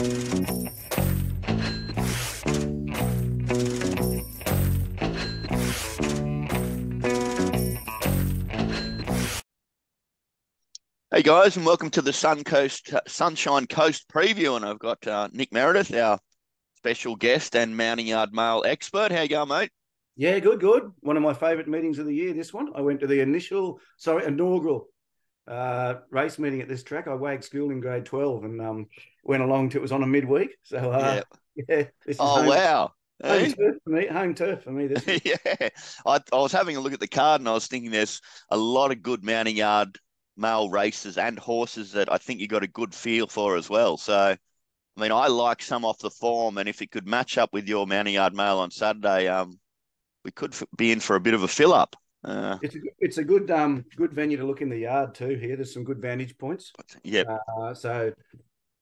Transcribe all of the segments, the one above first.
Hey guys, and welcome to the Sun Coast Sunshine Coast preview. And I've got uh, Nick Meredith, our special guest and mounting yard mail expert. How you going, mate? Yeah, good, good. One of my favourite meetings of the year. This one, I went to the initial, sorry, inaugural uh, race meeting at this track. I wagged school in grade twelve and um, went along to. It was on a midweek, so uh, yeah. this is oh home, wow. Home hey? turf for me. Home turf for me. This yeah, I, I was having a look at the card and I was thinking there's a lot of good mounting yard mail races and horses that I think you got a good feel for as well. So, I mean, I like some off the form, and if it could match up with your mounting yard mail on Saturday, um, we could be in for a bit of a fill up. Uh, it's a, it's a good um good venue to look in the yard too. Here, there's some good vantage points. Yeah. Uh, so,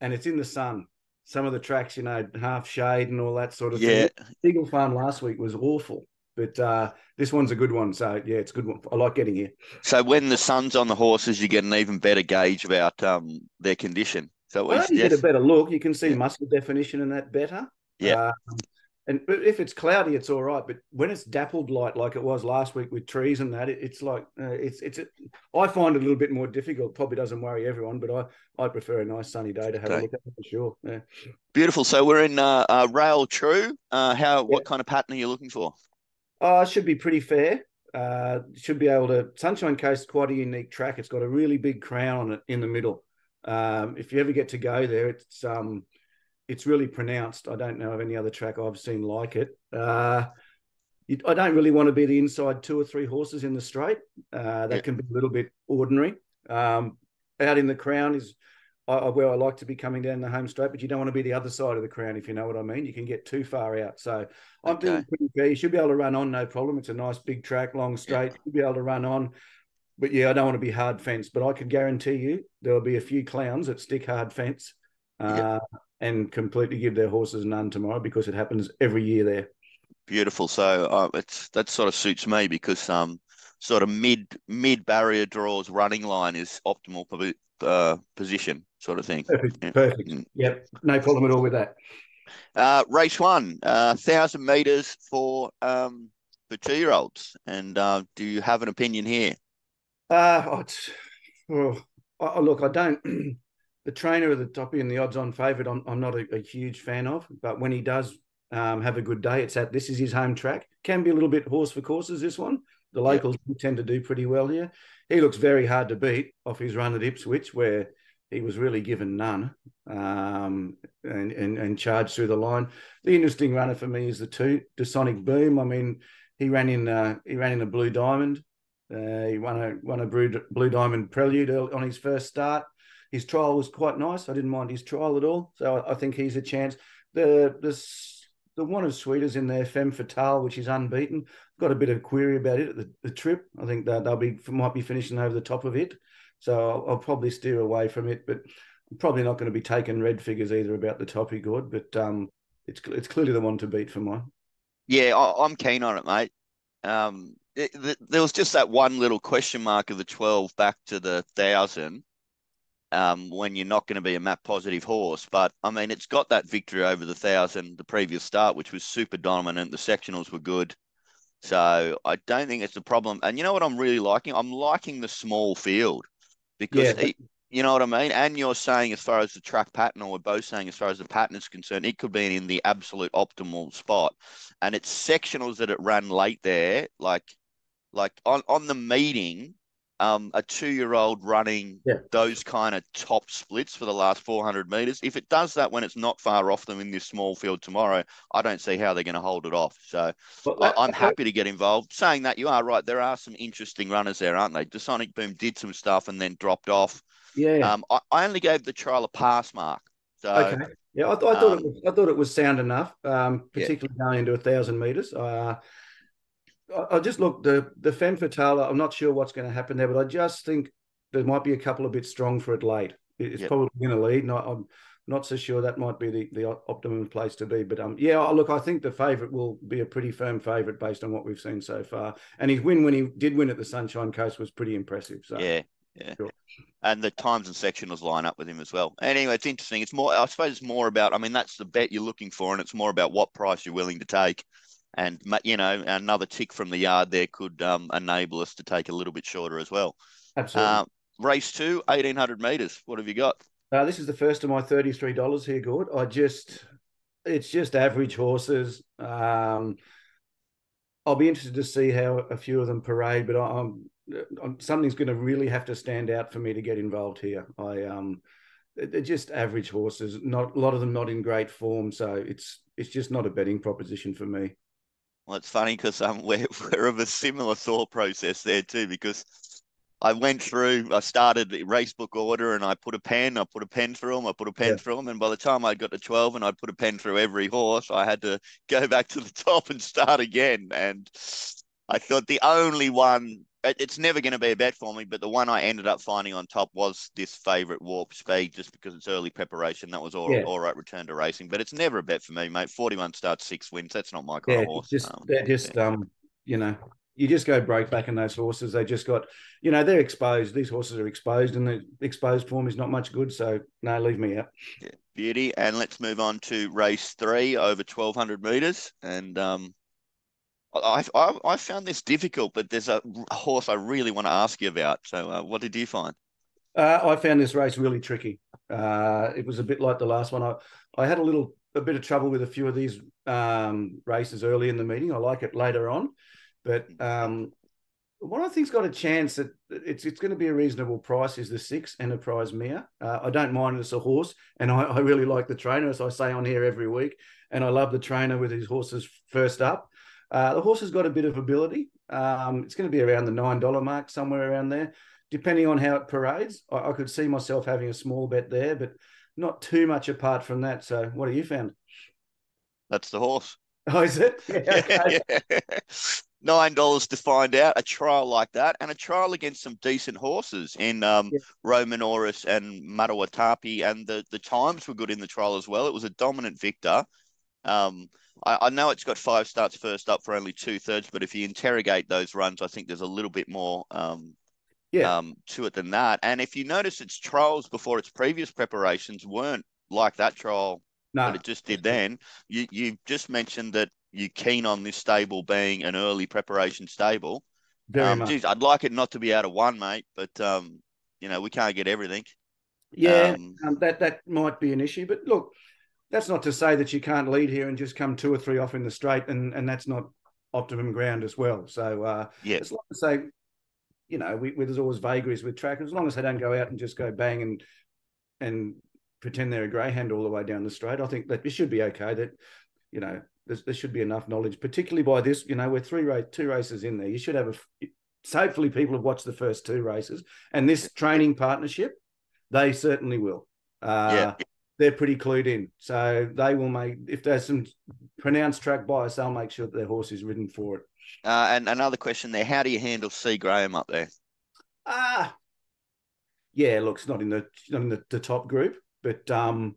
and it's in the sun. Some of the tracks, you know, half shade and all that sort of yeah. thing. Eagle Farm last week was awful. But uh, this one's a good one. So yeah, it's a good one. I like getting here. So when the sun's on the horses, you get an even better gauge about um, their condition. So well, you get a better look. You can see yeah. muscle definition and that better. Yeah. Um, and if it's cloudy, it's all right. But when it's dappled light, like it was last week with trees and that, it, it's like uh, it's it's. I find it a little bit more difficult. Probably doesn't worry everyone, but I I prefer a nice sunny day to have okay. a look at for sure. Yeah. Beautiful. So we're in uh, uh, Rail True. Uh, how yeah. what kind of pattern are you looking for? Uh, should be pretty fair. Uh, should be able to. Sunshine Coast quite a unique track. It's got a really big crown on it in the middle. Um, if you ever get to go there, it's um, it's really pronounced. I don't know of any other track I've seen like it. Uh, I don't really want to be the inside two or three horses in the straight. Uh, that yeah. can be a little bit ordinary. Um, out in the crown is I, where I like to be coming down the home straight, but you don't want to be the other side of the crown, if you know what I mean. You can get too far out. So I'm okay. doing pretty fair. You should be able to run on, no problem. It's a nice big track, long straight. Yeah. You'll be able to run on. But yeah, I don't want to be hard fence, but I can guarantee you there'll be a few clowns that stick hard fence uh, yeah. And completely give their horses none tomorrow because it happens every year there. Beautiful. So uh, it's that sort of suits me because um sort of mid mid barrier draws running line is optimal uh, position sort of thing. Perfect. Yeah. Perfect. Mm. Yep. No problem at all with that. Uh, race one, uh, thousand meters for um, for two year olds, and uh, do you have an opinion here? Uh, oh, oh, look, I don't. the trainer of the toppy and the odds on favourite, I'm, I'm not a, a, huge fan of, but when he does um, have a good day, it's at this is his home track. Can be a little bit horse for courses. This one, the locals tend to do pretty well here. He looks very hard to beat off his run at Ipswich, where he was really given none um, and, and, and charged through the line. The interesting runner for me is the two, Dasonic Boom. I mean, he ran in uh, he ran in a Blue Diamond. Uh, he won a won a Blue, Blue Diamond Prelude on his first start. His trial was quite nice. I didn't mind his trial at all. So I, I think he's a chance. The the the one of Sweeters in there, Femme Fatale, which is unbeaten. Got a bit of query about it at the, the trip. I think that they'll be might be finishing over the top of it. So I'll, I'll, probably steer away from it, but I'm probably not going to be taking red figures either about the toppy good, but um, it's it's clearly the one to beat for mine. Yeah, I, am keen on it, mate. Um, it, the, there was just that one little question mark of the 12 back to the thousand. Um, when you're not going to be a map positive horse, but I mean, it's got that victory over the thousand the previous start, which was super dominant. The sectionals were good. So I don't think it's a problem. And you know what I'm really liking? I'm liking the small field because yeah. you know what I mean. And you're saying as far as the track pattern, or we're both saying as far as the pattern is concerned, it could be in the absolute optimal spot. And it's sectionals that it ran late there, like like on on the meeting um, a two year old running yeah. those kind of top splits for the last 400 meters. If it does that when it's not far off them in this small field tomorrow, I don't see how they're going to hold it off. So I, am happy to get involved. Saying that, you are right. There are some interesting runners there, aren't they? The Sonic Boom did some stuff and then dropped off. Yeah. Um, I, I only gave the trial a pass mark. So, okay. Yeah, I, I thought um, it was, I thought it was sound enough, um, particularly yeah. going into a thousand meters. Uh, I just look the the femme fatale. I'm not sure what's going to happen there, but I just think there might be a couple of bits strong for it late. It's yep. probably going to lead. No, I'm not so sure that might be the, the optimum place to be. But um, yeah, look, I think the favourite will be a pretty firm favourite based on what we've seen so far. And his win when he did win at the Sunshine Coast was pretty impressive. So yeah, Yeah. Sure. And the times and sectionals line up with him as well. Anyway, it's interesting. It's more, I suppose, it's more about. I mean, that's the bet you're looking for, and it's more about what price you're willing to take. And you know, another tick from the yard there could um, enable us to take a little bit shorter as well. Absolutely. Uh, race two, 1800 meters. What have you got? Uh, this is the first of my thirty-three dollars here, Gord. I just, it's just average horses. Um, I'll be interested to see how a few of them parade, but I'm, I'm something's going to really have to stand out for me to get involved here. I um, they're just average horses. Not a lot of them not in great form, so it's it's just not a betting proposition for me. Well, it's funny because um, we're we're of a similar thought process there too, because I went through, I started the race book order and I put a pen, I put a pen through them, I put a pen Yeah. through them. And by the time I got to 12 and I'd put a pen through every horse, I had to go back to the top and start again. And I thought the only one, it's never going to be a bet for me, but the one I ended up finding on top was this favorite Warp Speed just because it's early preparation. That was all, Yeah. all right, return to racing, but it's never a bet for me, mate. 41 starts, six wins. That's not my kind Yeah, of horse. just Um, they're just um, you know, you just go break back in those horses. They just got, you know, they're exposed. These horses are exposed, and the exposed form is not much good. So no, leave me out. Yeah, beauty. And let's move on to race three over 1200 meters. And um, I, I, I found this difficult, but there's a, horse I really want to ask you about. So, uh, what did you find? Uh, I found this race really tricky. Uh, it was a bit like the last one. I, I had a little a bit of trouble with a few of these um, races early in the meeting. I like it later on, but um, one I think's got a chance that it's it's going to be a reasonable price is the six Enterprise Mare. Uh, I don't mind it as a horse, and I, I really like the trainer, as I say on here every week, and I love the trainer with his horses first up. Uh, the horse has got a bit of ability. Um, it's going to be around the nine dollar mark, somewhere around there depending on how it parades, I, I, could see myself having a small bet there, but not too much apart from that. So, what have you found? That's the horse. Oh, is it? Yeah, okay. Nine dollars to find out a trial like that, and a trial against some decent horses in um, Yeah. Roman Oris and Marawatapi, and the the times were good in the trial as well. It was a dominant victor. Um, I, I know it's got five starts first up for only two thirds, but if you interrogate those runs, I think there's a little bit more um, Yeah. um, to it than that. And if you notice, its trials before its previous preparations weren't like that trial no, that it just did then. You you just mentioned that you're keen on this stable being an early preparation stable. very um, much. geez, I'd like it not to be out of one, mate, but um, you know we can't get everything. Yeah, Um, um, that that might be an issue, but look, that's not to say that you can't lead here and just come two or three off in the straight, and and that's not optimum ground as well. So uh, Yeah. as long as they, you know, we, we, there's always vagaries with track. As long as they don't go out and just go bang and and pretend they're a greyhound all the way down the straight, I think that it should be okay. That you know, there's, there should be enough knowledge, particularly by this. You know, we're three race, two races in there. You should have a. So hopefully, people have watched the first two races, and this training partnership, they certainly will. Uh, Yeah. They're pretty clued in, so they will make. If there's some pronounced track bias, they'll make sure that their horse is ridden for it. uh, and another question there: How do you handle C Graham up there? Ah, yeah. Look, it's not in the not in the, the top group, but um,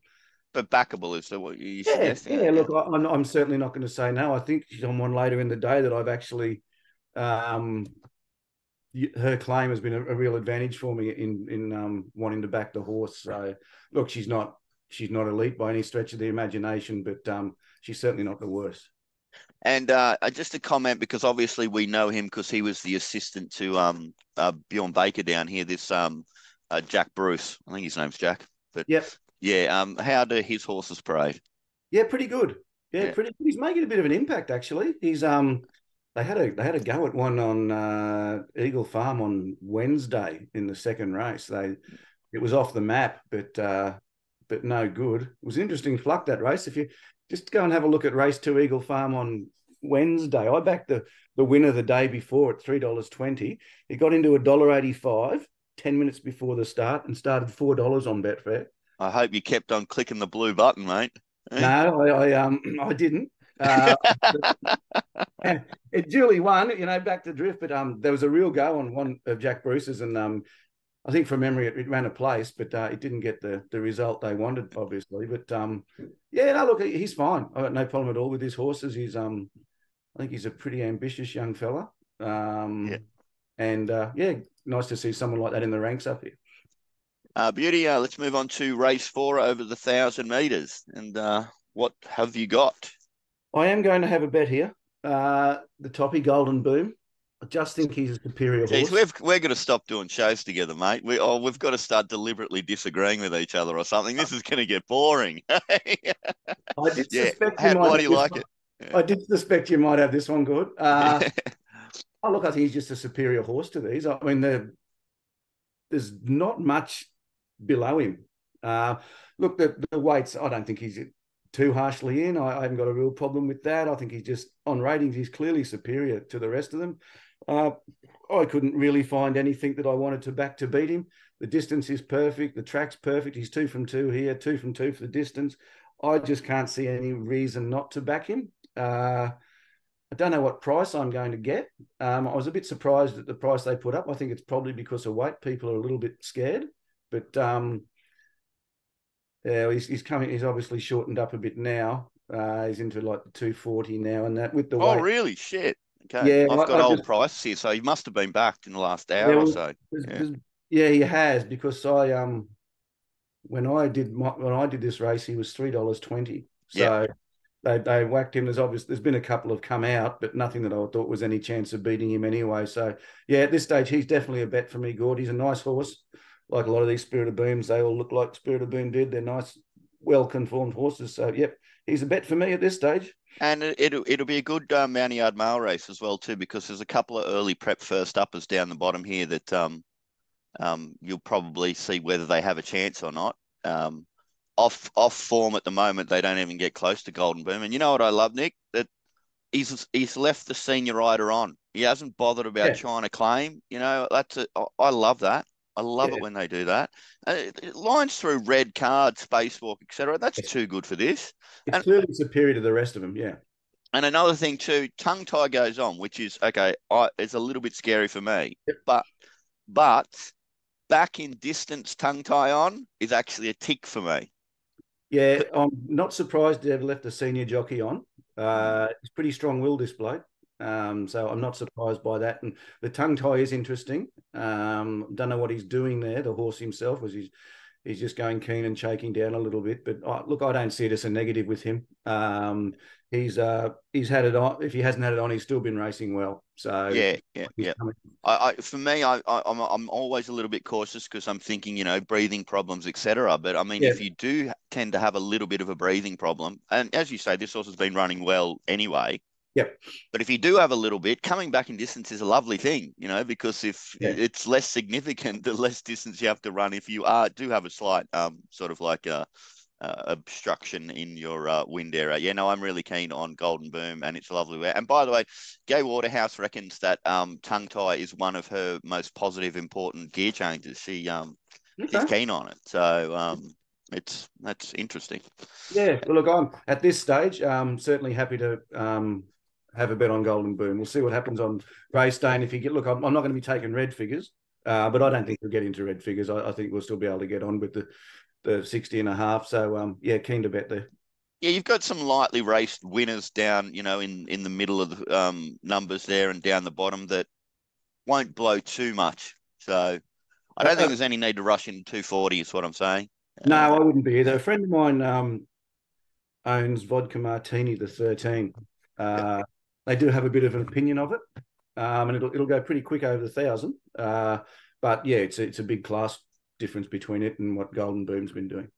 But backable is the what you yeah, suggesting? yeah. Look, I, I'm I'm certainly not going to say no. I think she's on one later in the day that I've actually, um, her claim has been a, a real advantage for me in in um wanting to back the horse. So look, she's not she's not elite by any stretch of the imagination, but um, she's certainly not the worst. And uh, uh, just a comment because obviously we know him because he was the assistant to um uh, Bjorn Baker down here. This um uh, Jack Bruce, I think his name's Jack. But Yep. yeah, um, how do his horses parade? Yeah, pretty good. Yeah, Yeah. pretty. He's making a bit of an impact actually. He's um, they had a they had a go at one on uh, Eagle Farm on Wednesday in the second race. They it was off the map, but uh, but no good. It was interesting fluck that race. If you just go and have a look at race two Eagle Farm on Wednesday, I backed the the winner the day before at three dollars twenty. It got into a dollar eighty five. 10 minutes before the start and started $4 on Betfair. I hope you kept on clicking the blue button, mate. No, I, I um I didn't. Uh, and it duly won, you know, back to drift. But um, there was a real go on one of Jack Bruce's, and um, I think from memory it, it ran a place, but uh, it didn't get the the result they wanted, obviously. But um, yeah, no, look, he's fine. I've got no problem at all with his horses. He's um, I think he's a pretty ambitious young fella. Um, Yeah. And uh, yeah, nice to see someone like that in the ranks up here. Uh, Beauty, uh, let's move on to race four over the thousand meters. And uh, what have you got? I am going to have a bet here. Uh, the Toppy Golden Boom. I just think he's a superior Jeez, horse. we've, we're going to stop doing shows together, mate. We, oh, we've got to start deliberately disagreeing with each other or something. This is going to get boring. I did yeah. suspect How, you might why do you have like this it? one- I did suspect you might have this one good. Uh, oh, look, I think he's just a superior horse to these. I mean, there's not much below him. Uh, look, the, the weights, I don't think he's too harshly in. I, I haven't got a real problem with that. I think he's just, on ratings, he's clearly superior to the rest of them. Uh, I couldn't really find anything that I wanted to back to beat him. The distance is perfect. The track's perfect. He's two from two here, two from two for the distance. I just can't see any reason not to back him. Uh, I don't know what price I'm going to get. Um, I was a bit surprised at the price they put up. I think it's probably because of weight. People are a little bit scared, but um, yeah, he's, he's coming. He's obviously shortened up a bit now. Uh, he's into like the 240 now, and that with the oh, weight. really? Shit. Okay. Yeah, I've got I old just- prices here, so he must have been backed in the last hour Yeah, or so. Yeah. yeah, he has because I um when I did my when I did this race, he was three dollars twenty. So Yeah. they they whacked him. There's obvious there's been a couple have come out, but nothing that I thought was any chance of beating him anyway. So yeah, at this stage, he's definitely a bet for me. Gord, he's a nice horse. Like a lot of these Spirit of Booms, they all look like Spirit of Boom did. They're nice, well conformed horses. So yep, he's a bet for me at this stage. And it, it'll it'll be a good uh, Mounty Yard mail race as well too, because there's a couple of early prep first uppers down the bottom here that um um you'll probably see whether they have a chance or not. Um, off off form at the moment, they don't even get close to Golden Boom. And you know what I love, Nick? That he's he's left the senior rider on. He hasn't bothered about Yeah. trying to claim. You know that's a, I love that. I love Yeah. it when they do that. Uh, lines through red card, spacewalk, etc. That's Yes. too good for this. It's And- clearly superior to the rest of them. Yeah. And another thing too, tongue tie goes on, which is okay. I, it's a little bit scary for me, Yep. but but back in distance tongue tie on is actually a tick for me. Yeah, I'm not surprised they've left a senior jockey on. Uh, it's pretty strong will display. Um, so I'm not surprised by that. And the tongue tie is interesting. Um, don't know what he's doing there. The horse himself was he's he's just going keen and shaking down a little bit. But uh, look, I don't see it as a negative with him. Um, he's uh he's had it on. If he hasn't had it on, he's still been racing well. So Yeah, yeah, yeah. I, I for me, I, I I'm I'm always a little bit cautious because I'm thinking, you know, breathing problems, etc. But I mean, Yeah. if you do tend to have a little bit of a breathing problem, and as you say, this horse has been running well anyway. Yep. But if you do have a little bit, coming back in distance is a lovely thing, you know, because if Yeah. it's less significant, the less distance you have to run. If you are do have a slight um sort of like a, uh obstruction in your uh, wind area, yeah, no, I'm really keen on Golden Boom, and it's lovely. And by the way, Gai Waterhouse reckons that um tongue tie is one of her most positive, important gear changes. She um Okay. keen on it, so um it's that's interesting. Yeah, well, look, I'm at this stage. Um, certainly happy to um have a bet on Golden Boom. We'll see what happens on day. If you get, look, I'm, I'm not going to be taking red figures, uh, but I don't think we'll get into red figures. I, I think we'll still be able to get on with the the 60 and a half. So, um, yeah, keen to bet there. Yeah, you've got some lightly raced winners down, you know, in in the middle of the um, numbers there and down the bottom that won't blow too much. So I don't think there's any need to rush into 240. Is what I'm saying. No, I wouldn't be either. A friend of mine um, owns Vodka Martini, the 13. Uh, they do have a bit of an opinion of it, um, and it'll it'll go pretty quick over the thousand. Uh, but yeah, it's a, it's a big class difference between it and what Golden Boom's been doing.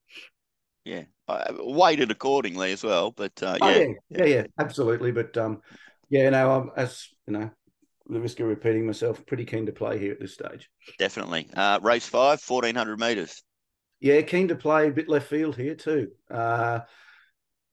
yeah, I weighted accordingly as well. But uh, Oh, yeah, yeah, yeah, yeah, absolutely. But um, yeah, no, I'm as you know, the risk of repeating myself, pretty keen to play here at this stage. definitely. Uh, race five, 1400 meters. Yeah, keen to play a bit left field here too. Uh,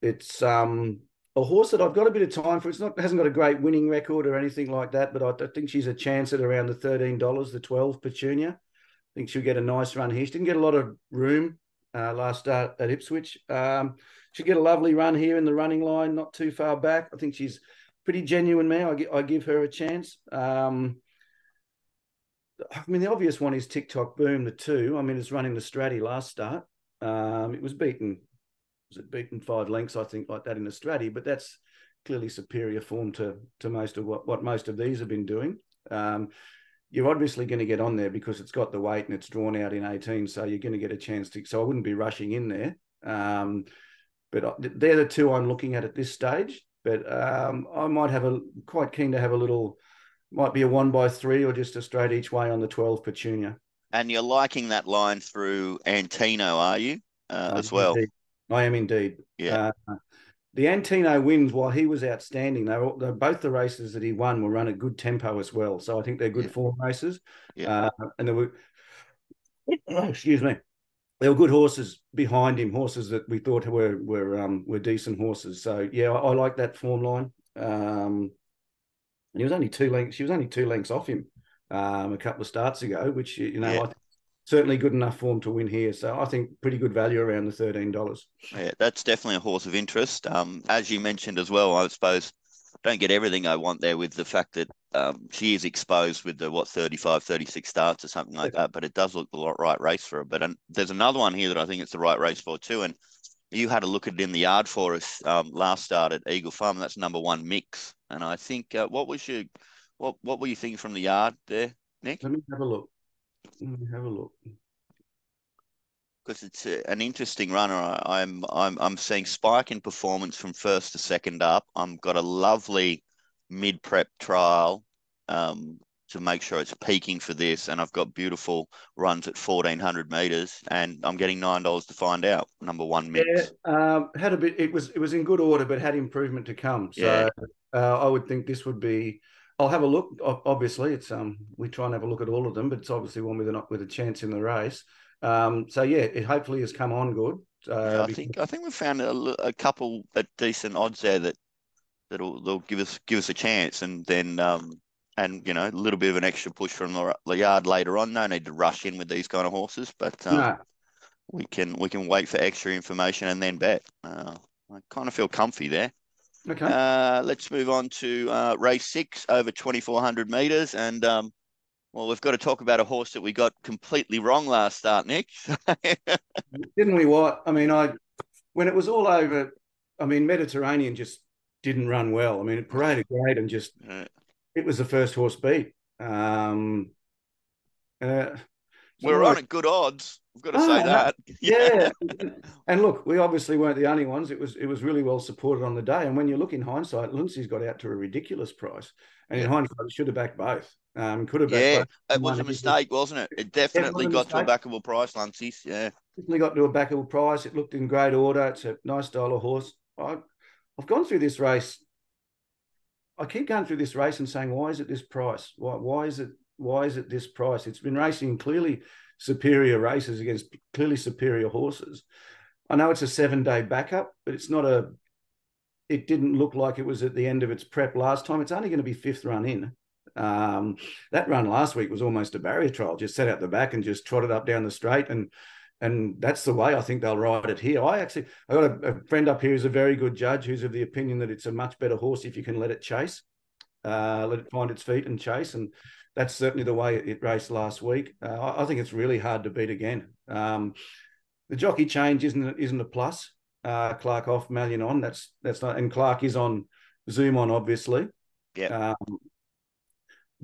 it's um a horse that I've got a bit of time for. It's not hasn't got a great winning record or anything like that, but I, I think she's a chance at around the thirteen dollars, the twelve Petunia. I think she'll get a nice run here. She didn't get a lot of room uh, last start at Ipswich. Um, she'll get a lovely run here in the running line, not too far back. I think she's pretty genuine now. I, I give her a chance. Um, I mean, the obvious one is TikTok Boom, the two. I mean, it's running the Stratty last start. Um, it was beaten, was it beaten five lengths, I think, like that in the Stratty, but that's clearly superior form to to most of what, what most of these have been doing. Um, you're obviously going to get on there because it's got the weight and it's drawn out in 18. So you're going to get a chance to. So I wouldn't be rushing in there. Um, but they're the two I'm looking at at this stage. But um, I might have a quite keen to have a little, might be a one by three or just a straight each way on the 12 Petunia. And you're liking that line through Antino, are you, uh, as well? Indeed. I am indeed. Yeah. Uh, the Antino wins while he was outstanding. They were, they, both the races that he won were run at good tempo as well. So I think they're good Yeah. form races. Yeah. Uh, and there were, excuse me, there were good horses behind him, horses that we thought were were um, were decent horses. So yeah, I, I like that form line. Um, and he was only two lengths. She was only two lengths off him um, a couple of starts ago, which you know Yeah. I think certainly good enough form to win here. So I think pretty good value around the thirteen dollars. Yeah, that's definitely a horse of interest. Um, as you mentioned as well, I suppose don't get everything I want there with the fact that um, she is exposed with the what 35, 36 starts or something like that. But it does look the right race for her. But um, there's another one here that I think it's the right race for too. And you had a look at it in the yard for us um, last start at Eagle Farm. That's number one mix. And I think uh, what was your what what were you thinking from the yard there, Nick? Let me have a look. Let me have a look. because it's a, an interesting runner. I, I'm I'm I'm seeing spike in performance from first to second up. I'm got a lovely mid prep trial um, to make sure it's peaking for this, and I've got beautiful runs at 1400 meters, and I'm getting nine dollars to find out. Number one mix. Yeah, um, had a bit. It was it was in good order, but had improvement to come. So Yeah. uh, I would think this would be. I'll have a look. Obviously, it's um we try and have a look at all of them, but it's obviously one with a with a chance in the race. Um, so yeah, it hopefully has come on good. Uh, Yeah, I think I think we found a, a, couple at decent odds there that that'll they'll give us give us a chance, and then um and you know a little bit of an extra push from the, the yard later on. No need to rush in with these kind of horses, but um, no, we can we can wait for extra information and then bet. Uh, I kind of feel comfy there. Okay. Uh, let's move on to uh, race six over 2,400 meters. And um, well, we've got to talk about a horse that we got completely wrong last start, Nick. Didn't we? What I mean, I when it was all over, I mean, Mediterranean just didn't run well. I mean, it paraded great and just it was the first horse beat. Um, uh, We're on at good odds. We've got to Oh, say that. yeah. and look, we obviously weren't the only ones. It was it was really well supported on the day. And when you look in hindsight, Lindsay's got out to a ridiculous price. And in Yeah. hindsight, should have backed both. Um, could have backed Yeah, it was a mistake, wasn't it? It definitely a got to a backable price, Luncey's. Yeah. Definitely got to a backable price. It looked in great order. It's a nice style of horse. I, I've gone through this race. I keep going through this race and saying, why is it this price? Why why is it why is it this price? It's been racing clearly superior races against clearly superior horses. I know it's a seven day backup, but it's not a. It didn't look like it was at the end of its prep last time. It's only going to be fifth run in. Um, that run last week was almost a barrier trial. Just set out the back and just trotted up down the straight, and and that's the way I think they'll ride it here. I actually I got a, a friend up here who's a very good judge, who's of the opinion that it's a much better horse if you can let it chase, uh, let it find its feet and chase, and that's certainly the way it raced last week. Uh, I, think it's really hard to beat again. Um, the jockey change isn't isn't a plus. Uh, Clark off, Malion on. That's that's not, and Clark is on Zoom on, obviously. Yeah. Um,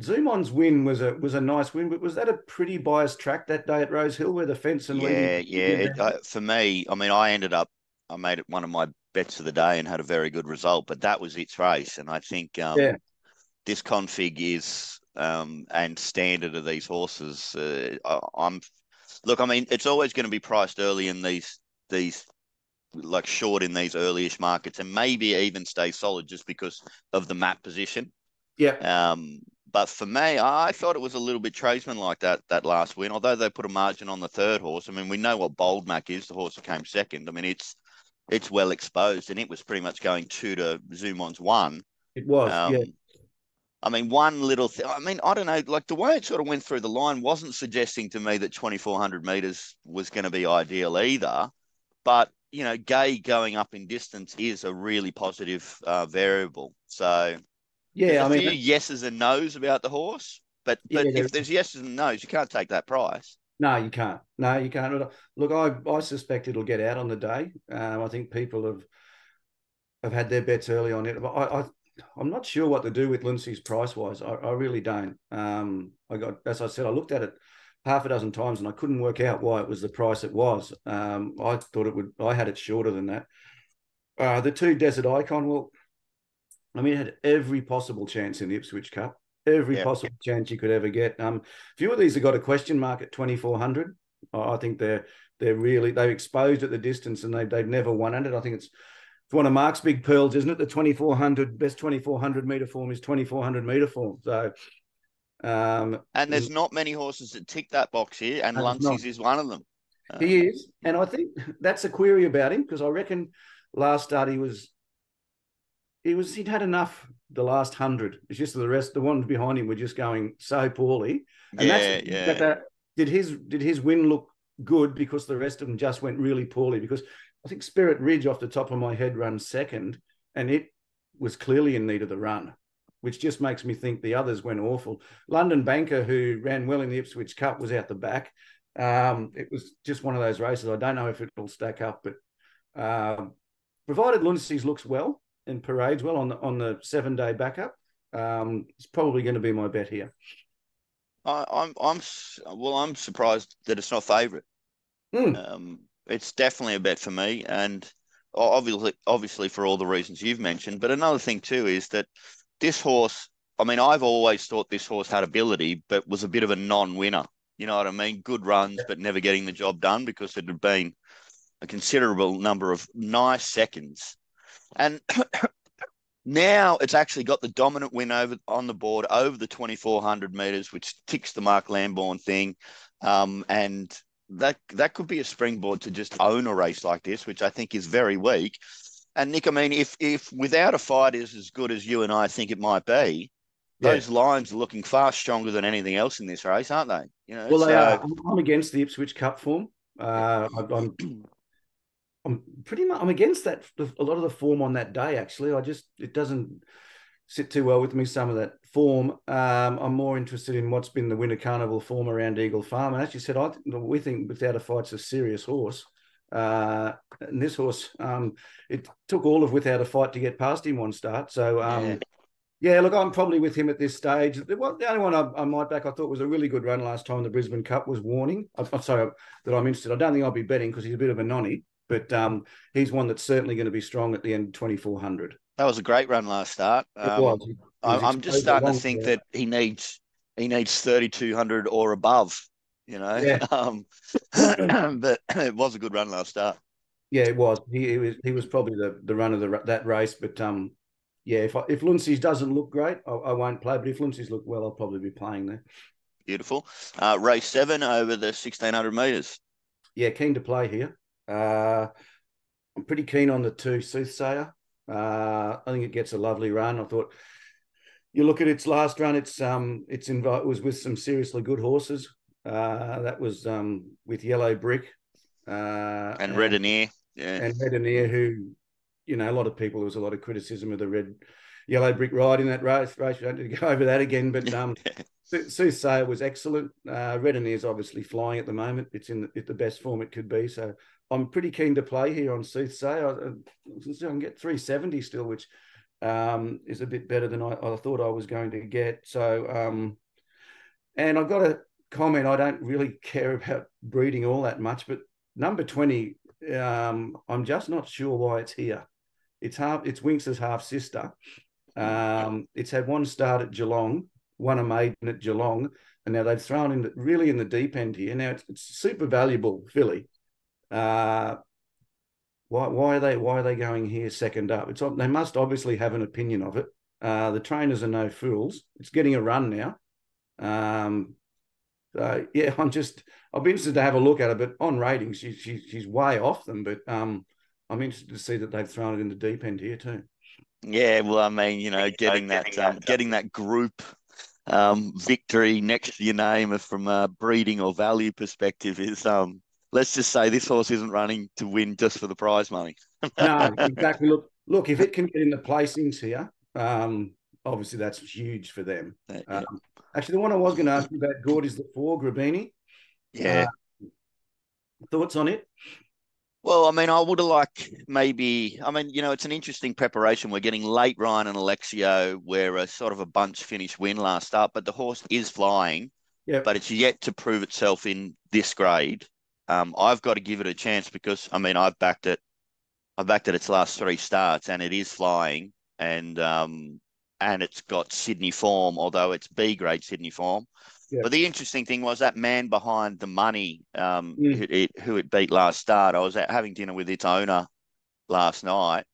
Zoom on's win was a was a nice win, but was that a pretty biased track that day at Rose Hill where the fence and Yeah, yeah. It, uh, for me, I mean, I ended up, I made it one of my bets of the day and had a very good result, but that was its race. And I think um, Yeah. this config is um, and standard of these horses. Uh, I, I'm look. I mean, it's always going to be priced early in these these like short in these earlyish markets, and maybe even stay solid just because of the map position. yeah, Um, but for me, I thought it was a little bit tradesman like that that last win. Although they put a margin on the third horse. I mean, we know what Bold Mac is, the horse that came second. I mean, it's it's well exposed, and it was pretty much going two to Zumon's one. it was. Um, yeah, I mean, one little thing. I mean, I don't know. Like the way it sort of went through the line wasn't suggesting to me that 2,400 meters was going to be ideal either. But you know, Gay going up in distance is a really positive uh, variable. So yeah. I mean, few yeses and nos about the horse, but Yeah, but if there's yeses and nos, you can't take that price. No, you can't. No, you can't. Look, I, I suspect it'll get out on the day. Um, I think people have have had their bets early on it. But I, I I'm not sure what to do with Lindsay's price wise. I, I really don't. Um, I got, as I said, I looked at it half a dozen times and I couldn't work out why it was the price it was. Um, I thought it would. I had it shorter than that. Uh, the two Desert Icon. Well, I mean, it had every possible chance in the Ipswich Cup. Every possible chance you could ever get. Um, a few of these have got a question mark at 2400. I think they're they're really they've exposed at the distance and they've they've never won at it. I think it's it's one of Mark's big pearls, isn't it? The 2400 best 2400 meter form is 2400 meter form. So, um, and there's not many horses that tick that box here, and Luncey's is one of them. He is, and I think that's a query about him because I reckon last start he was he was he'd had enough the last hundred. It's just the rest, the ones behind him were just going so poorly. And yeah, that's, yeah. That, that, did his did his win look good because the rest of them just went really poorly? Because I think Spirit Ridge, off the top of my head, runs second, and it was clearly in need of the run, which just makes me think the others went awful. London Banker, who ran well in the Ipswich Cup, was out the back. Um, it was just one of those races. I don't know if it'll stack up, but uh, provided Lunacy's looks well and parades well on the on the seven day backup, um, it's probably going to be my bet here. I, I'm I'm well. I'm surprised that it's not favourite. Mm. Um, it's definitely a bet for me, and obviously, obviously for all the reasons you've mentioned. But another thing too is that this horse. I mean, I've always thought this horse had ability, but was a bit of a non-winner. You know what I mean? Good runs, but never getting the job done because it had been a considerable number of nice seconds. And now it's actually got the dominant win over on the board over the 2400 meters, which ticks the Mark Lamborn thing. Um, and that that could be a springboard to just own a race like this, which I think is very weak. And Nick, I mean, if if without a fight is as good as you and I think it might be, yeah. those lines are looking far stronger than anything else in this race, aren't they? You know, well, so... are. I'm against the Ipswich Cup form. Uh, I'm I'm pretty much I'm against that a lot of the form on that day. Actually, I just it doesn't sit too well with me. Some of that form. Um, I'm more interested in what's been the Winter Carnival form around Eagle Farm. And as you said, I we think Without a Fight's a serious horse. Uh, and this horse, um, it took all of Without a Fight to get past him one start. So. Um, yeah. Yeah, look, I'm probably with him at this stage. The, the only one I, I, might back, I thought was a really good run last time. The Brisbane Cup was Warning. I'm sorry that I'm interested. I don't think I'll be betting because he's a bit of a nonny but um, he's one that's certainly going to be strong at the end 2400. That was a great run last start. Um, it was. It was I'm just starting to think that he needs he needs 3200 or above. You know, yeah. um, but it was a good run last start. Yeah, it was. He, he was he was probably the, the run of the that race. But um, yeah, if I, if Luncey's doesn't look great, I, I, won't play. But if Luncey's look well, I'll probably be playing there. Beautiful. Uh, race seven over the 1600 meters. Yeah, keen to play here. Uh, I'm pretty keen on the two Soothsayer. Uh, I think it gets a lovely run. I thought you look at its last run. It's um, it's in, it was with some seriously good horses. Uh, that was um, with Yellow Brick uh, and, and Redanier. Yeah, and Redanier, who you know, a lot of people. There was a lot of criticism of the red yellow brick ride in that race. Race, we don't need to go over that again. But um, Soothsayer was excellent. Uh, Redanier is obviously flying at the moment. It's in the, the best form it could be. So I'm pretty keen to play here on Soothsayer. I, I can get 370 still, which um, is a bit better than I, I, thought I was going to get. So, um, and I've got a comment. I don't really care about breeding all that much, but number 20, um, I'm just not sure why it's here. It's half. It's Winx's half sister. Um, it's had one start at Geelong, won a maiden at Geelong, and now they've thrown in the, really in the deep end here. Now it's, it's super valuable filly. Uh, why, why are they why are they going here second up? It's they must obviously have an opinion of it. Uh, the trainers are no fools. It's getting a run now. Um, so yeah, I'm just I'll be interested to have a look at it. But on ratings, she, she, she's way off them. But um, I'm interested to see that they've thrown it in the deep end here too. Yeah, well, I mean, you know, getting that um, getting that group um, victory next to your name from a breeding or value perspective is um let's just say this horse isn't running to win just for the prize money. no, exactly. Look, look, if it can get in the placings here, um, obviously that's huge for them. Yeah. Um, actually, the one I was going to ask you about, Gord, is the four Grabini. Yeah. Uh, thoughts on it? Well, I mean, I would have liked maybe. I mean, you know, it's an interesting preparation. We're getting late Ryan and Alexio, where a sort of a bunch finish win last up, but the horse is flying. Yeah. But it's yet to prove itself in this grade. Um, I've got to give it a chance because I mean, I've backed it. I've backed it its last three starts, and it is flying, and um, and it's got Sydney form, although it's B grade Sydney form. Yeah. But the interesting thing was that man behind the money, um, Mm. who, it, who it beat last start. I was at having dinner with its owner last night.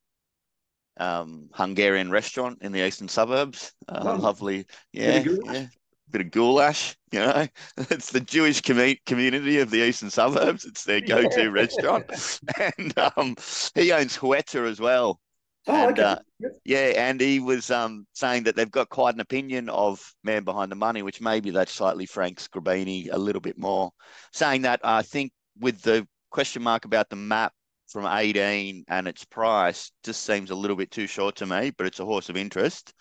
Um, Hungarian restaurant in the eastern suburbs. Uh, Lovely. lovely, yeah, yeah. Bit of goulash, you know. It's the Jewish commu- community of the eastern suburbs. It's their go-to Yeah. restaurant, and um, he owns Huerta as well. Oh, And, okay. uh, Yeah, and he was um, saying that they've got quite an opinion of Man Behind the Money, which maybe that slightly Frank Grabini a little bit more. Saying that I think with the question mark about the map from 18 and its price just seems a little bit too short to me, but it's a horse of interest.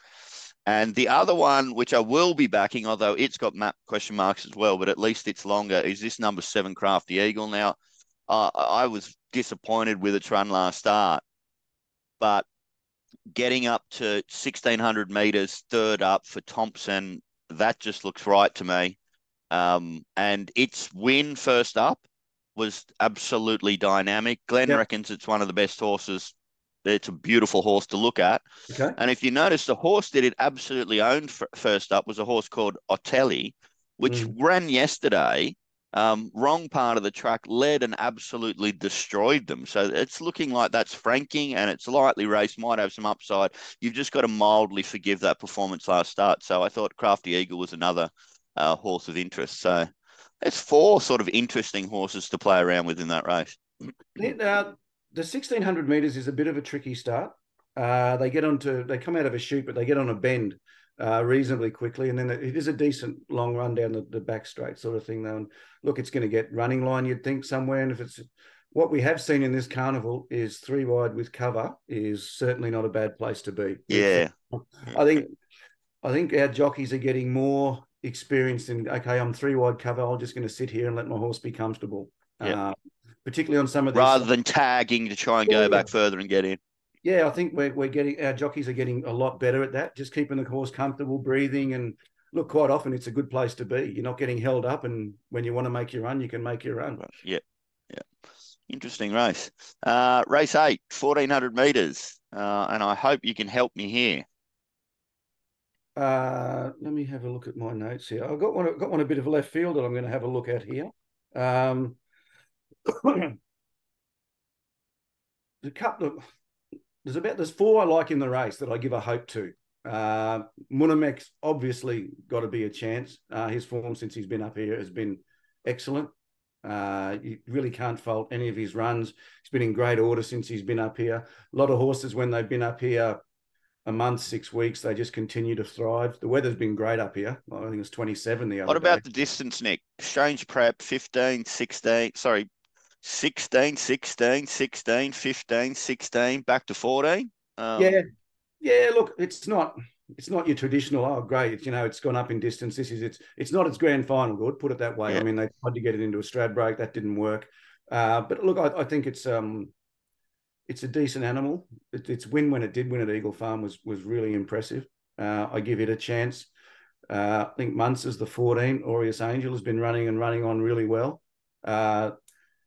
And the other one, which I will be backing, although it's got map question marks as well, but at least it's longer, is this number seven Crafty Eagle. Now, uh, I was disappointed with its run last start, but getting up to 1600 meters, third up for Thompson, that just looks right to me. Um, and its win first up was absolutely dynamic. Glenn Yep. reckons it's one of the best horses. It's a beautiful horse to look at. Okay. And if you notice, the horse that it absolutely owned f- first up was a horse called Otelli, which Mm. ran yesterday. Um, wrong part of the track, led and absolutely destroyed them. So it's looking like that's franking and it's lightly raced, might have some upside. You've just got to mildly forgive that performance last start. So I thought Crafty Eagle was another uh, horse of interest. So there's four sort of interesting horses to play around with in that race. It, uh, the sixteen hundred meters is a bit of a tricky start. Uh, they get onto they come out of a chute, but they get on a bend uh, reasonably quickly, and then it is a decent long run down the, the back straight sort of thing. Though, and look, it's going to get running line, you'd think somewhere, and if it's what we have seen in this carnival is three wide with cover is certainly not a bad place to be. Yeah. I think I think our jockeys are getting more experienced in okay, I'm three wide cover. I'm just going to sit here and let my horse be comfortable. Yeah. Uh, particularly on some of these Rather than tagging to try and go Yeah. back further and get in. yeah, I think we're we're getting our jockeys are getting a lot better at that. Just keeping the horse comfortable, breathing, and look. Quite often, it's a good place to be. You're not getting held up, and when you want to make your run, you can make your run. Yeah. Yeah. Interesting race. Uh, race eight, 1400 meters. Uh, and I hope you can help me here. Uh, let me have a look at my notes here. I've got one. I've got one a bit of left field that I'm going to have a look at here. Um, the couple of there's about there's four I like in the race that I give a hope to. Uh, Munhamek's obviously got to be a chance. Uh, his form since he's been up here has been excellent. Uh, you really can't fault any of his runs. He's been in great order since he's been up here. A lot of horses when they've been up here a month, six weeks, they just continue to thrive. The weather's been great up here. I think it's 27 the other What about day. the distance, Nick? Strange prep, 15, 16, sorry, 16, 16, 16, 15, 16, back to 14. Um, yeah, yeah. Look, it's not it's not your traditional. Oh, great! It's, you know, it's gone up in distance. This is it's it's not its grand final good. Put it that way. Yeah. I mean, they tried to get it into a Stradbroke, that didn't work. Uh, but look, I, I think it's um it's a decent animal. It, its win when it did win at Eagle Farm was was really impressive. Uh, I give it a chance. Uh, I think Munce is the 14. Aureus Angel has been running and running on really well. Uh,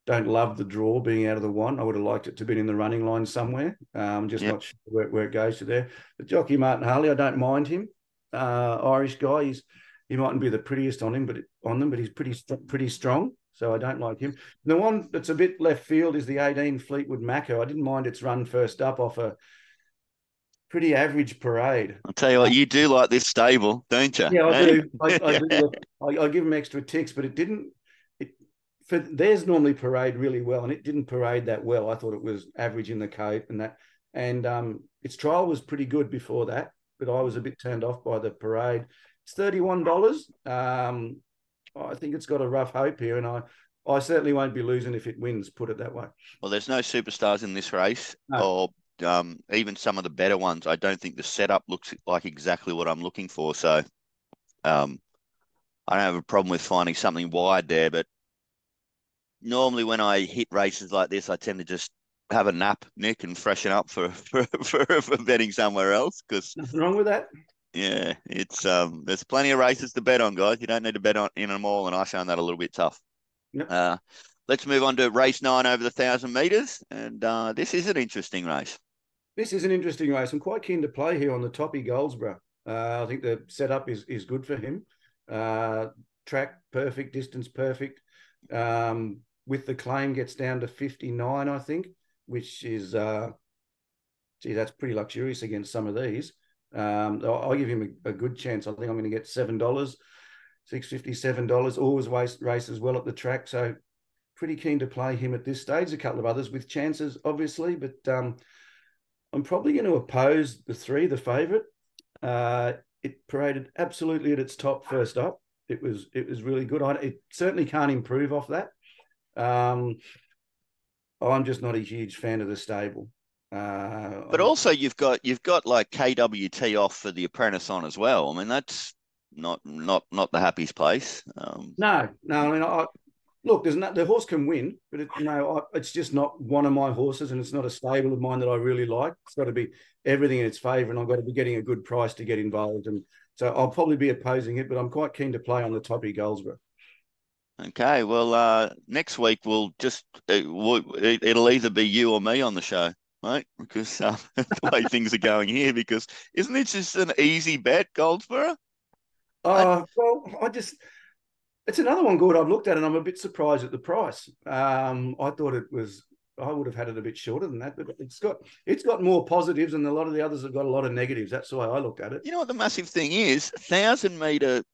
don't love the draw being out of the one. I would have liked it to have been in the running line somewhere. Um, just Yep. not sure where, where it goes to there. The jockey Martin Harley, I don't mind him. Uh, Irish guy. He's he mightn't be the prettiest on him, but on them, but he's pretty pretty strong. So I don't like him. The one that's a bit left field is the 18 Fleetwood Macco. I didn't mind its run first up off a pretty average parade. I'll tell you what, you do like this stable, don't you? Yeah, I do. I, I, do. I, I give them extra ticks, but it didn't. For theirs normally parade really well, and it didn't parade that well. I thought it was average in the coat and that, and um, its trial was pretty good before that, but I was a bit turned off by the parade. It's thirty one dollars. Um, I think it's got a rough hope here, and I. I certainly won't be losing if it wins. Put it that way. Well, there's no superstars in this race, No. or um, even some of the better ones. I don't think the setup looks like exactly what I'm looking for. So, um, I don't have a problem with finding something wide there, but normally when I hit races like this, I tend to just have a nap, Nick, and freshen up for for for, for betting somewhere else. Because nothing wrong with that. Yeah, it's um, there's plenty of races to bet on, guys. You don't need to bet on in them all, and I found that a little bit tough. Yep. Uh, let's move on to race nine over the thousand meters, and uh, this is an interesting race. This is an interesting race. I'm quite keen to play here on the Toppy Goldsborough. Uh, I think the setup is is good for him. Uh, track perfect, distance perfect. Um, with the claim gets down to 59, I think, which is uh, gee, that's pretty luxurious against some of these. Um, I'll, I'll, give him a, a, good chance. I think I'm going to get seven dollars, six fifty seven dollars. Always race races well at the track, so pretty keen to play him at this stage. A couple of others with chances, obviously, but um, I'm probably going to oppose the three, the favourite. Uh, it paraded absolutely at its top first up. It was it was really good. I, it certainly can't improve off that. Um, I'm just not a huge fan of the stable. Uh, but also, you've got you've got like KWT off for the apprentice on as well. I mean, that's not not not the happiest place. Um, no, no. I mean, I, look, there's not the horse can win, but it, you know, I, it's just not one of my horses, and it's not a stable of mine that I really like. It's got to be everything in its favour, and I've got to be getting a good price to get involved. And so I'll probably be opposing it, but I'm quite keen to play on the Toppy Goldsboro. Okay, well, uh, next week we'll just it, will either be you or me on the show, right? Because uh, the way things are going here, because isn't it just an easy bet, Goldsboro? Uh, well, I just it's another one good I've looked at, and I'm a bit surprised at the price. Um, I thought it was I would have had it a bit shorter than that, but it's got it's got more positives, and a lot of the others have got a lot of negatives. That's the way I looked at it. You know what the massive thing is? Thousand meter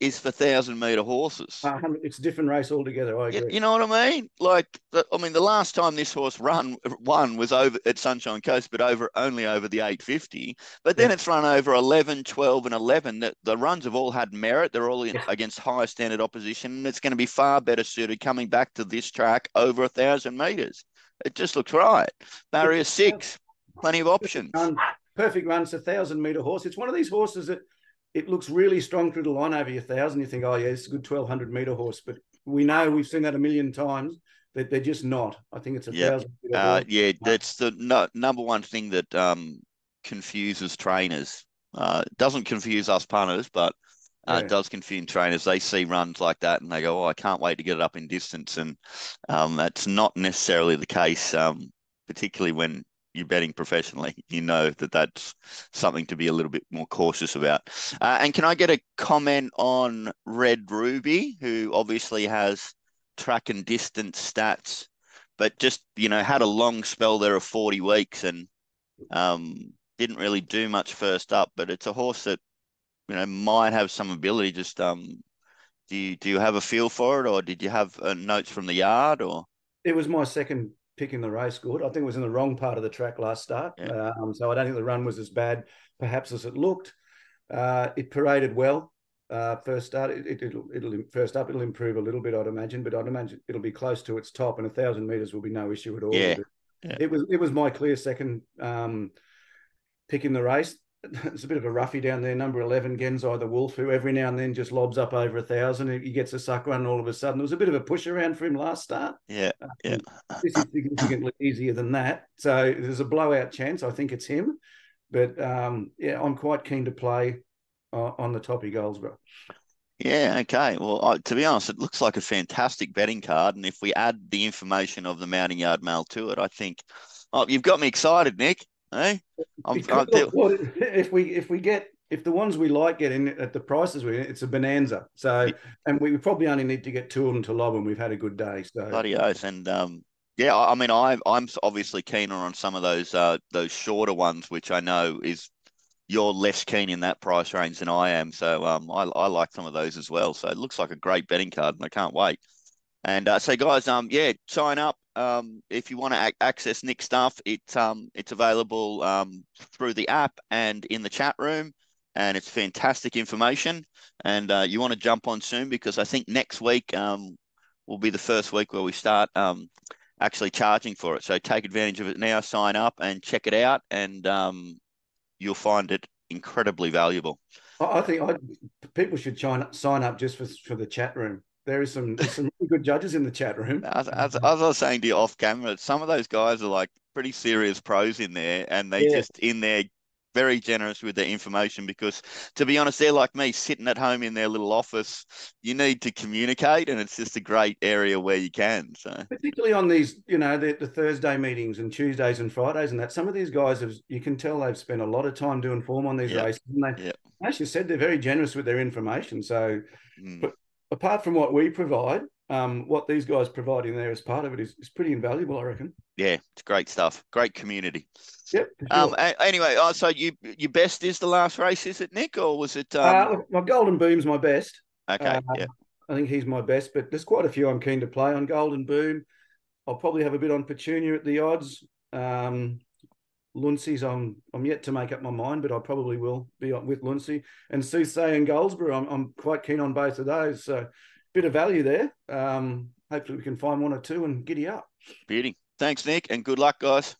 is for thousand meter horses. It's a different race altogether. I agree. You, you know what I mean? Like, I mean, the last time this horse run one was over at Sunshine Coast, but over only over the 850. But then yeah. it's run over 11, 12, and 11. The, the runs have all had merit. They're all in, yeah. against higher standard opposition. And it's going to be far better suited coming back to this track over a thousand meters. It just looks right. Barrier six, plenty of options. Perfect run. It's a thousand meter horse. It's one of these horses that it looks really strong through the line over your thousand. You think, oh yeah, it's a good twelve hundred meter horse, but we know we've seen that a million times that they're just not. I think it's a yep. thousand. Uh, yeah, that's the no, number one thing that um, confuses trainers. Uh, doesn't confuse us punters, but uh, yeah. does confuse trainers. They see runs like that and they go, "Oh, I can't wait to get it up in distance," and um, that's not necessarily the case. Um, particularly when you're betting professionally, you know that that's something to be a little bit more cautious about. Uh, and can I get a comment on Red Ruby, who obviously has track and distance stats, but just you know had a long spell there of 40 weeks and um, didn't really do much first up. But it's a horse that you know might have some ability. Just um, do you do you have a feel for it, or did you have uh, notes from the yard, or? It was my second picking the race good. I think it was in the wrong part of the track last start. Yeah. Um, so I don't think the run was as bad, perhaps, as it looked. Uh, it paraded well. Uh, first start, it, will it, it'll first up, it'll improve a little bit, I'd imagine, but I'd imagine it'll be close to its top, and a thousand meters will be no issue at all. Yeah. yeah. It was it was my clear second um, pick in the race. It's a bit of a roughie down there. Number eleven, Genzai the Wolf, who every now and then just lobs up over a thousand. He gets a suck run, and all of a sudden there was a bit of a push around for him last start. Yeah, um, yeah. This is significantly easier than that. So there's a blowout chance. I think it's him, but um, yeah, I'm quite keen to play uh, on the Toppy Goldsboro. Yeah, okay. Well, I, to be honest, it looks like a fantastic betting card, and if we add the information of the Mounting Yard Mail to it, I think oh, you've got me excited, Nick. Hey, I'm, I'm if we if we get if the ones we like get in at the prices we it's a bonanza. So and we probably only need to get two of them to lob and we've had a good day. So bloody oath. And um yeah, I mean I I'm obviously keener on some of those uh those shorter ones, which I know is you're less keen in that price range than I am. So um I I like some of those as well. So it looks like a great betting card and I can't wait. And uh, so, guys, um, yeah, sign up. Um, if you want to ac- access Nick stuff, it's um, it's available um, through the app and in the chat room, and it's fantastic information. And uh, you want to jump on soon because I think next week um, will be the first week where we start um, actually charging for it. So take advantage of it now. Sign up and check it out, and um, you'll find it incredibly valuable. I think I, people should sign up, sign up just for for the chat room there is some some really good judges in the chat room. As, as, as, I was saying to you off camera, some of those guys are like pretty serious pros in there, and they yeah. just in there very generous with their information because, to be honest, they're like me, sitting at home in their little office. You need to communicate, and it's just a great area where you can. So, particularly on these, you know, the, the Thursday meetings and Tuesdays and Fridays, and that some of these guys have, you can tell they've spent a lot of time doing form on these yep. races, and they, yep. as you said, they're very generous with their information. So, mm. Apart from what we provide, um, what these guys provide in there as part of it is, is pretty invaluable, I reckon. Yeah, it's great stuff. Great community. Yep. Um, sure. Um. Anyway, oh, so you your best is the last race, is it, Nick, or was it? Um... Uh, my Golden Boom's my best. Okay. Uh, yeah. I think he's my best, but there's quite a few I'm keen to play on. Golden Boom. I'll probably have a bit on Petunia at the odds. Um, Luncey's I'm I'm yet to make up my mind, but I probably will be with Luncey and Susay and Goldsborough. I'm I'm quite keen on both of those. So bit of value there. Um, hopefully we can find one or two and giddy up. Beauty. Thanks, Nick, and good luck, guys.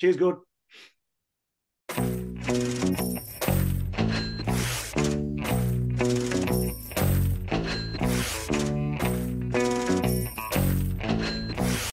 Cheers, good.